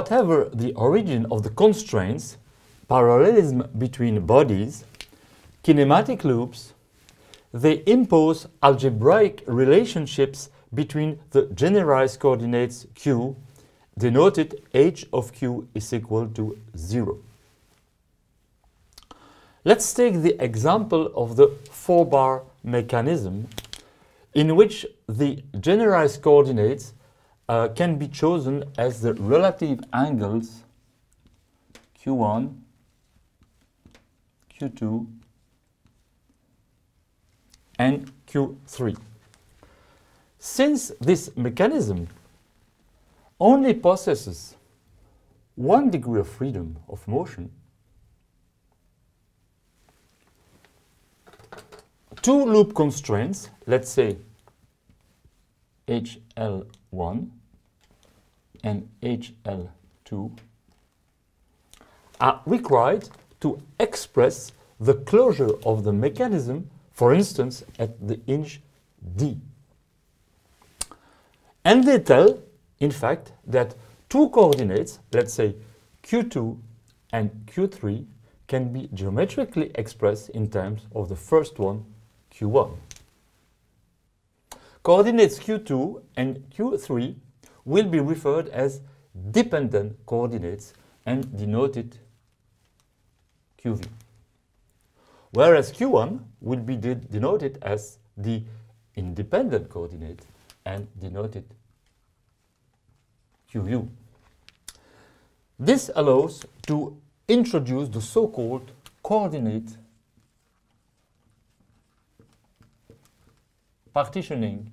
whatever the origin of the constraints, parallelism between bodies, kinematic loops, they impose algebraic relationships between the generalized coordinates q, denoted h of q is equal to 0. Let's take the example of the four-bar mechanism in which the generalized coordinates uh, can be chosen as the relative angles q1, q2, and q3. Since this mechanism only possesses one degree of freedom of motion, two loop constraints, let's say HL1 and HL2, are required to express the closure of the mechanism, for instance, at the hinge D. And they tell, in fact, that two coordinates, let's say Q2 and Q3, can be geometrically expressed in terms of the first one q1. Coordinates q2 and q3 will be referred as dependent coordinates and denoted qv. Whereas q1 will be de denoted as the independent coordinate and denoted qu. This allows to introduce the so-called coordinate partitioning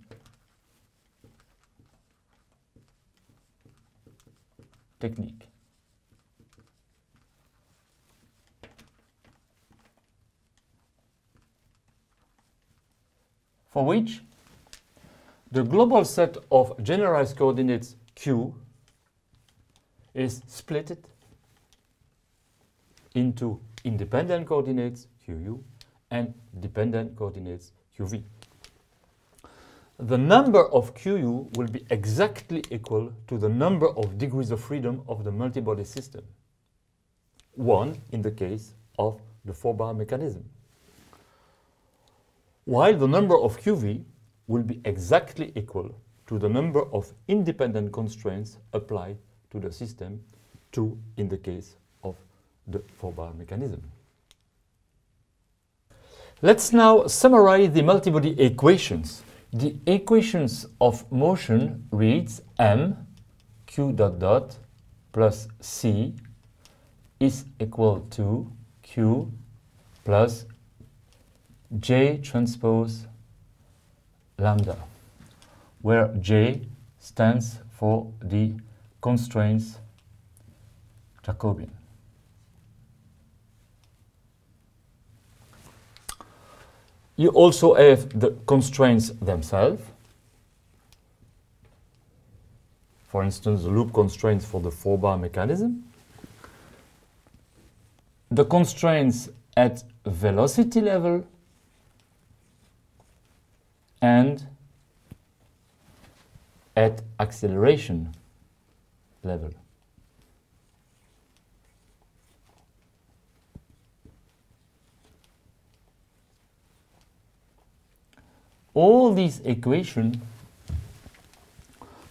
technique. For which the global set of generalized coordinates q is split into independent coordinates qu and dependent coordinates qv the number of QU will be exactly equal to the number of degrees of freedom of the multibody system. One in the case of the four-bar mechanism. While the number of QV will be exactly equal to the number of independent constraints applied to the system, two in the case of the four-bar mechanism. Let's now summarize the multibody equations the equations of motion reads m q dot dot plus c is equal to q plus j transpose lambda, where j stands for the constraints Jacobian. You also have the constraints themselves. For instance, the loop constraints for the four-bar mechanism. The constraints at velocity level and at acceleration level. All these equations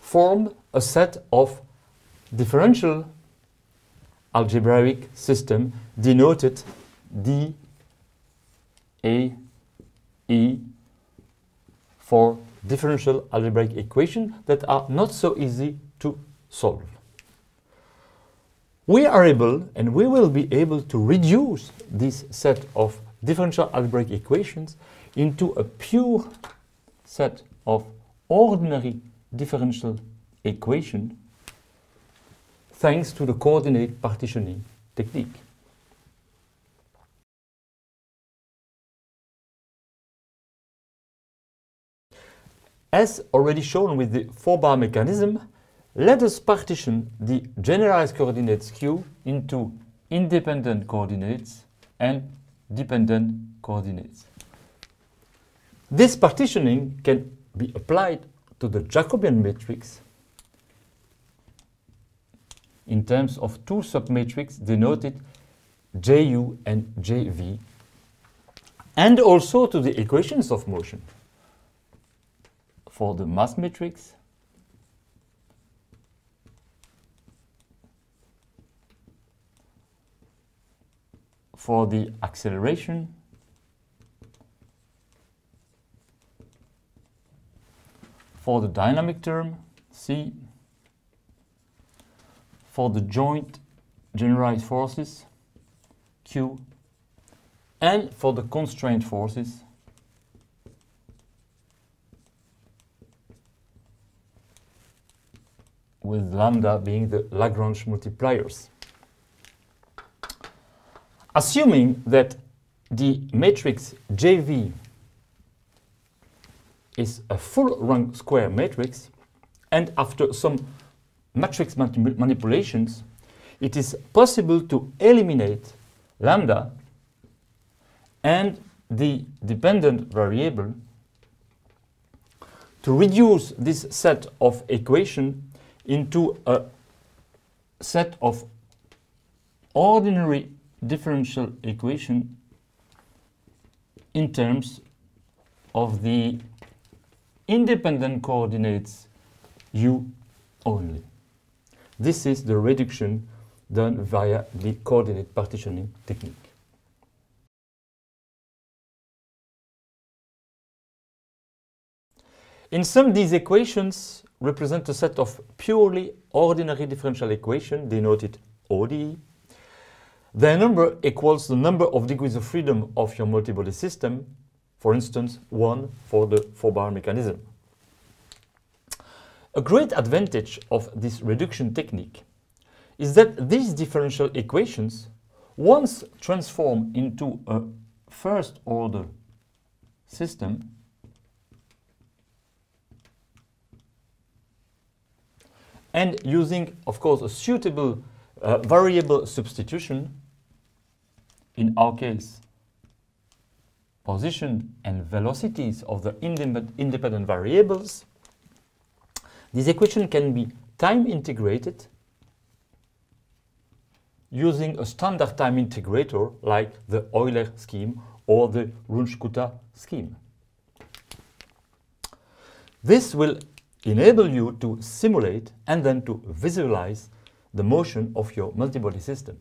form a set of differential algebraic system denoted D, A, E for differential algebraic equations that are not so easy to solve. We are able, and we will be able to reduce this set of differential algebraic equations into a pure set of ordinary differential equation thanks to the coordinate partitioning technique. As already shown with the four-bar mechanism, let us partition the generalized coordinates q into independent coordinates and dependent coordinates. This partitioning can be applied to the Jacobian matrix in terms of two submatrices denoted Ju and Jv, and also to the equations of motion. For the mass matrix for the acceleration for the dynamic term C for the joint generalized forces Q and for the constraint forces with lambda being the Lagrange multipliers. Assuming that the matrix JV is a full rank square matrix, and after some matrix manipulations, it is possible to eliminate lambda and the dependent variable to reduce this set of equation into a set of ordinary differential equation in terms of the independent coordinates u only. This is the reduction done via the coordinate partitioning technique. In sum, these equations represent a set of purely ordinary differential equations denoted ODE. Their number equals the number of degrees of freedom of your multibody system, for instance, 1 for the four-bar mechanism. A great advantage of this reduction technique is that these differential equations, once transformed into a first-order system, and using, of course, a suitable uh, variable substitution, in our case, position and velocities of the independent variables, this equation can be time integrated using a standard time integrator like the Euler scheme or the Runge-Kutta scheme. This will enable you to simulate and then to visualize the motion of your multibody system.